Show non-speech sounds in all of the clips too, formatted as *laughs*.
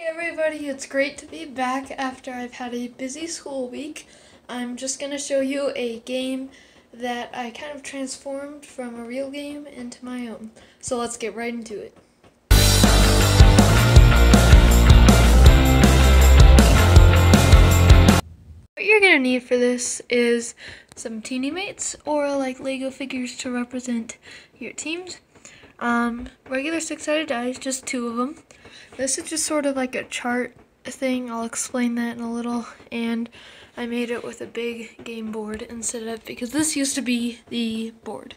Hey everybody, it's great to be back after I've had a busy school week. I'm just going to show you a game that I kind of transformed from a real game into my own. So let's get right into it. What you're going to need for this is some teeny mates or like Lego figures to represent your teams. Um, regular six-sided dice, just two of them. This is just sort of like a chart thing. I'll explain that in a little. And I made it with a big game board instead of, because this used to be the board.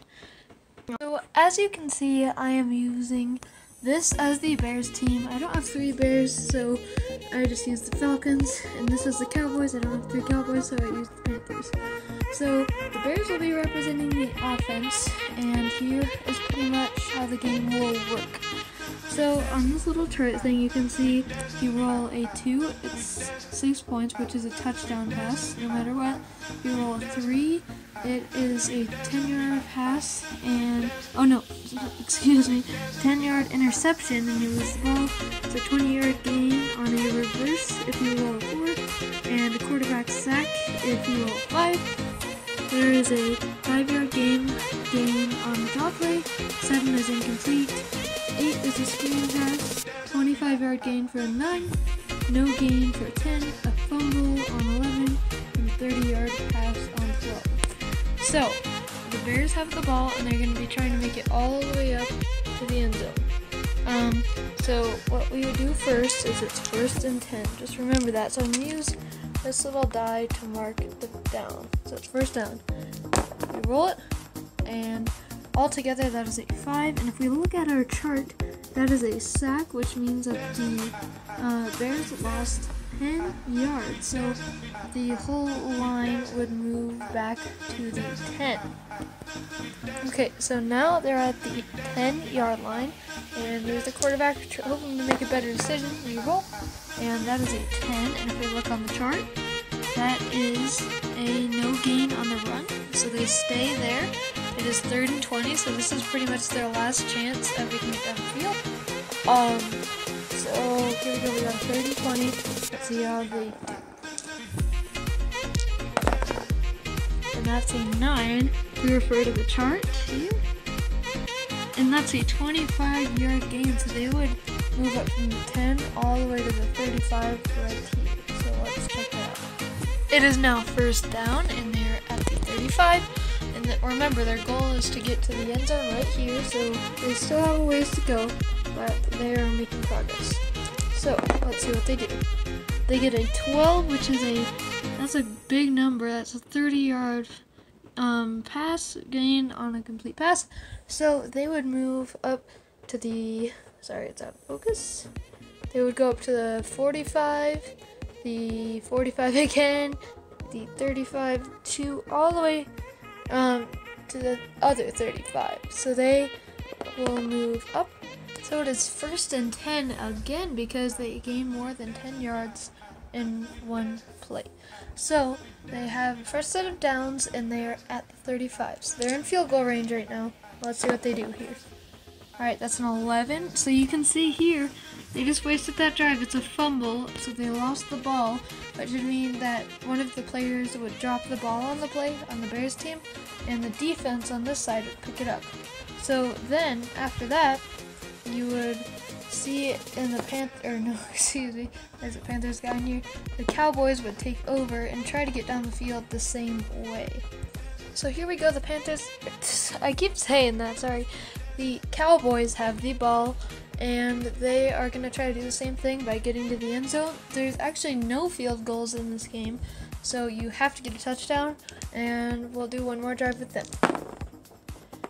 So as you can see, I am using this as the Bears team. I don't have three Bears, so I just use the Falcons. And this is the Cowboys. I don't have three Cowboys, so I use the Panthers. So the Bears will be representing the offense, and here is how the game will work. So on this little turret thing, you can see you roll a 2, it's 6 points, which is a touchdown pass, no matter what. You roll a 3, it is a 10 yard pass, and, oh no, *laughs* excuse me, 10 yard interception, and you lose the ball. It's a 20 yard gain on a reverse if you roll a 4, and a quarterback sack if you roll a 5. There is a 5 yard gain play, 7 is incomplete, 8 is a screen pass, 25 yard gain for a 9, no gain for 10, a fumble on 11, and 30 yard pass on 12. So, the Bears have the ball and they're going to be trying to make it all the way up to the end zone. Um, so what we would do first is it's first and 10. Just remember that. So I'm going to use this little die to mark the down. So it's first down. We roll it and Altogether, that is a 5, and if we look at our chart, that is a sack, which means that the uh, Bears lost 10 yards, so the whole line would move back to the 10. Okay, so now they're at the 10 yard line, and there's the quarterback. Hoping to make a better decision. We roll, and that is a 10, and if we look on the chart, that is a no gain on the run, so they stay there. It is third and 20, so this is pretty much their last chance of making it downfield. Um, so here we go, we got third and 20. Let's see how they do. And that's a 9. We refer to the chart here. And that's a 25 yard gain, so they would move up from the 10 all the way to the 35 right here. So let's check that out. It is now first down, and they 25. And that, remember, their goal is to get to the end zone right here, so they still have a ways to go, but they are making progress. So, let's see what they do. They get a 12, which is a, that's a big number, that's a 30-yard um, pass gain on a complete pass. So they would move up to the, sorry, it's out of focus. They would go up to the 45, the 45 *laughs* again, the 35, 2, all the way um, to the other 35. So they will move up. So it is first and 10 again because they gain more than 10 yards in one play. So they have first set of downs and they are at the 35. So they're in field goal range right now. Let's see what they do here. Alright, that's an 11. So you can see here they just wasted that drive. It's a fumble, so they lost the ball, which would mean that one of the players would drop the ball on the play on the Bears team, and the defense on this side would pick it up. So then, after that, you would see it in the Panther, *laughs* or no, *laughs* excuse me, there's a Panthers guy in here. The Cowboys would take over and try to get down the field the same way. So here we go, the Panthers, *laughs* I keep saying that, sorry. The Cowboys have the ball and they are going to try to do the same thing by getting to the end zone. There's actually no field goals in this game, so you have to get a touchdown, and we'll do one more drive with them.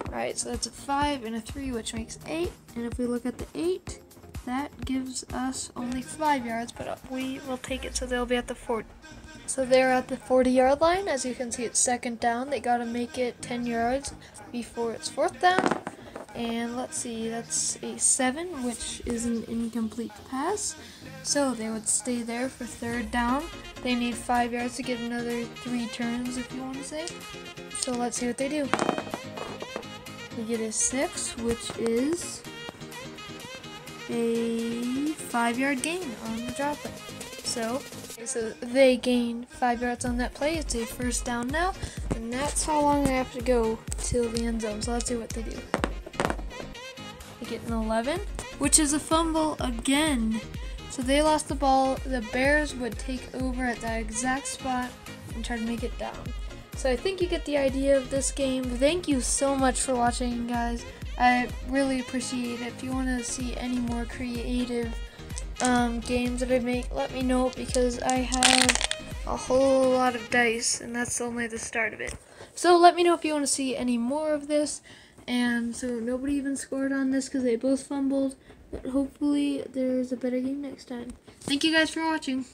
Alright, so that's a 5 and a 3, which makes 8, and if we look at the 8, that gives us only 5 yards, but we will take it so they'll be at the 40. So they're at the 40 yard line. As you can see, it's second down. They got to make it 10 yards before it's fourth down. And let's see, that's a 7, which is an incomplete pass. So they would stay there for third down. They need 5 yards to get another 3 turns, if you want to say. So let's see what they do. They get a 6, which is a five yard gain on the drop. So, so they gain five yards on that play. It's a first down now, and that's how long they have to go till the end zone. So let's see what they do. They get an 11, which is a fumble again. So they lost the ball. The Bears would take over at that exact spot and try to make it down. So I think you get the idea of this game. Thank you so much for watching, guys. I really appreciate it. If you want to see any more creative um, games that I make, let me know because I have a whole lot of dice and that's only the start of it. So let me know if you want to see any more of this. And so nobody even scored on this because they both fumbled. But hopefully there's a better game next time. Thank you guys for watching.